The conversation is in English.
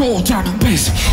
Gold, diamond, and bass.